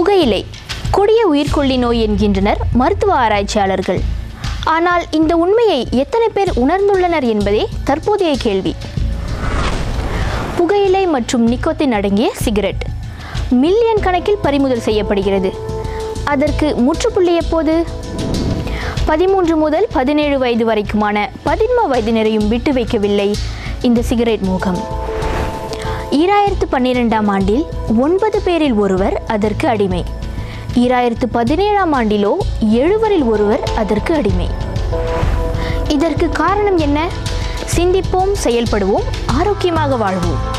புகையிலை கொடிய உயிர்கொல்லி நோய் என்கின்றனர் மருத்துவ ஆராய்ச்சியாளர்கள். ஆனால் இந்த உண்மையை எத்தனை பேர் உணர்ந்துள்ளனர் என்பதே தற்போதைய கேள்வி. புகையிலை மற்றும் நிக்கோத்தின் அடங்கிய சிகரெட் மில்லியன் கணக்கில் பறிமுதல் செய்யப்படுகிறது. அதற்கு முற்றுப்புள்ளி எப்போது? பதிமூன்று முதல் பதினேழு வயது வரைக்குமான பதின்ம வயதினரையும் விட்டு வைக்கவில்லை இந்த சிகரெட் மோகம். ஈராயிரத்து பன்னிரெண்டாம் ஆண்டில் ஒன்பது பேரில் ஒருவர் அதற்கு அடிமை. ஈராயிரத்து பதினேழாம் ஆண்டிலோ எழுவரில் ஒருவர் அதற்கு அடிமை. இதற்கு காரணம் என்ன? சிந்திப்போம் செயல்படுவோம் ஆரோக்கியமாக வாழ்வோம்.